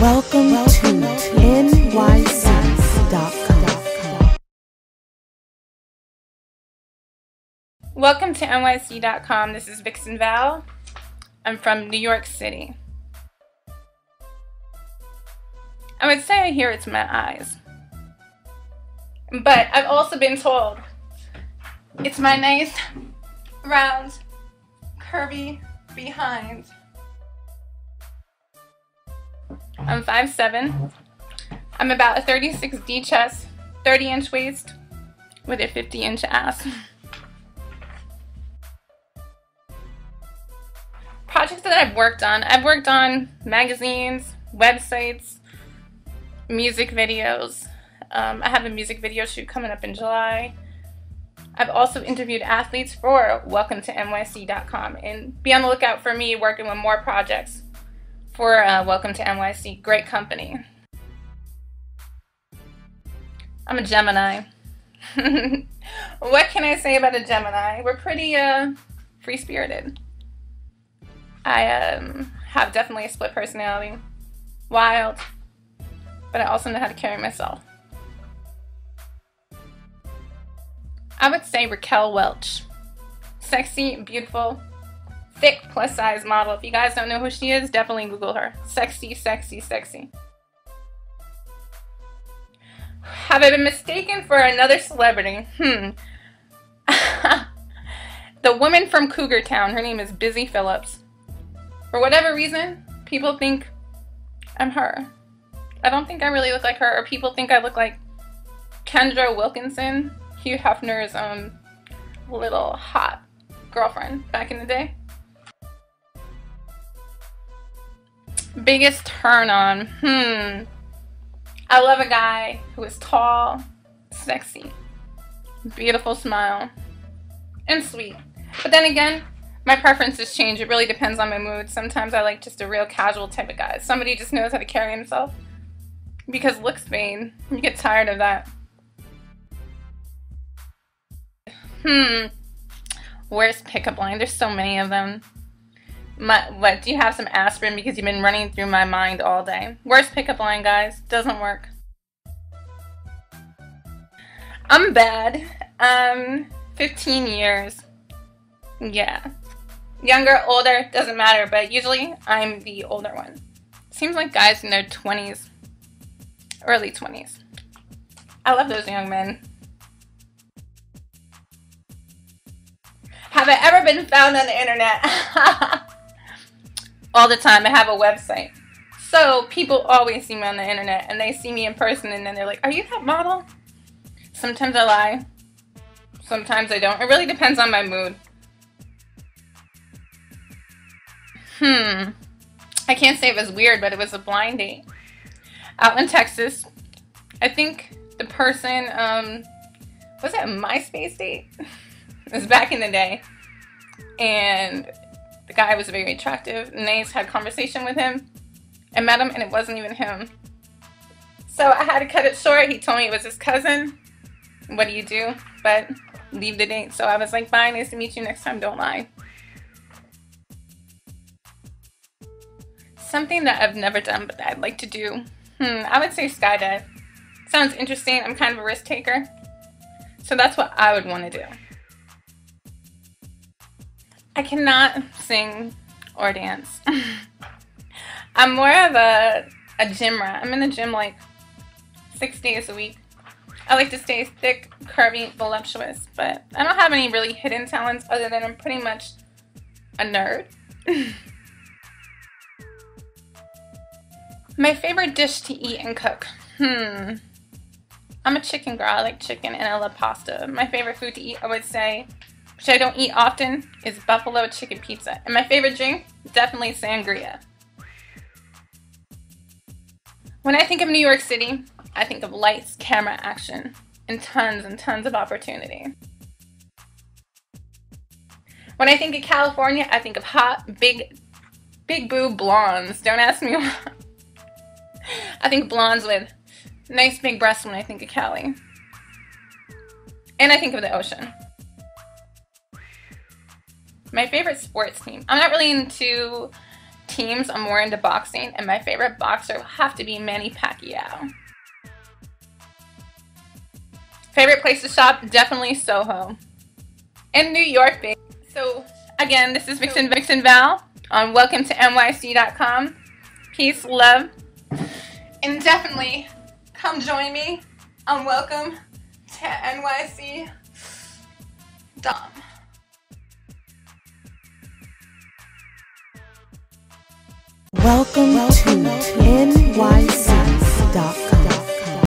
Welcome, to NYC.com. Welcome to NYC.com. This is Vixen Val. I'm from New York City. I would say here it's my eyes. But I've also been told it's my nice, round, curvy behind. I'm 5'7". I'm about a 36D chest, 30 inch waist, with a 50 inch ass. Projects that I've worked on. I've worked on magazines, websites, music videos. Um, I have a music video shoot coming up in July. I've also interviewed athletes for Welcome to NYC.com and be on the lookout for me working with more projects for uh, Welcome to NYC. Great company. I'm a Gemini. what can I say about a Gemini? We're pretty uh, free-spirited. I um, have definitely a split personality. Wild. But I also know how to carry myself. I would say Raquel Welch. Sexy, beautiful, thick, plus size model. If you guys don't know who she is, definitely Google her. Sexy, sexy, sexy. Have I been mistaken for another celebrity? Hmm. the woman from Cougar Town, her name is Busy Phillips. For whatever reason, people think I'm her. I don't think I really look like her, or people think I look like Kendra Wilkinson, Hugh Hefner's um, little hot girlfriend back in the day. Biggest turn on. Hmm. I love a guy who is tall, sexy, beautiful smile, and sweet. But then again, my preferences change. It really depends on my mood. Sometimes I like just a real casual type of guy. Somebody just knows how to carry himself. Because looks vain. You get tired of that. Hmm. Worst pickup line. There's so many of them. My, what, do you have some aspirin because you've been running through my mind all day? Worst pickup line, guys. Doesn't work. I'm bad. Um, 15 years. Yeah. Younger, older, doesn't matter, but usually I'm the older one. Seems like guys in their 20s, early 20s. I love those young men. Have I ever been found on the internet? All the time. I have a website. So people always see me on the internet and they see me in person and then they're like, are you that model? Sometimes I lie. Sometimes I don't. It really depends on my mood. Hmm. I can't say it was weird, but it was a blind date. Out in Texas. I think the person, um, was it a MySpace date? It was back in the day. And the guy was very attractive. Nays had conversation with him. I met him and it wasn't even him. So I had to cut it short. He told me it was his cousin. What do you do? But leave the date. So I was like, bye, nice to meet you next time. Don't lie. Something that I've never done but that I'd like to do. Hmm, I would say skydive. Sounds interesting. I'm kind of a risk taker. So that's what I would want to do. I cannot sing or dance. I'm more of a, a gym rat. I'm in the gym like six days a week. I like to stay thick, curvy, voluptuous, but I don't have any really hidden talents other than I'm pretty much a nerd. My favorite dish to eat and cook. Hmm. I'm a chicken girl. I like chicken and I love pasta. My favorite food to eat, I would say, which I don't eat often, is buffalo chicken pizza. And my favorite drink, definitely sangria. When I think of New York City, I think of lights, camera, action, and tons and tons of opportunity. When I think of California, I think of hot, big, big boob blondes. Don't ask me why. I think blondes with nice big breasts when I think of Cali. And I think of the ocean. My favorite sports team. I'm not really into teams, I'm more into boxing, and my favorite boxer will have to be Manny Pacquiao. Favorite place to shop? Definitely Soho. In New York, baby. So, again, this is Vixen Vixen Val on welcome to NYC.com. Peace, love, and definitely come join me on welcome to NYC. Dom. Welcome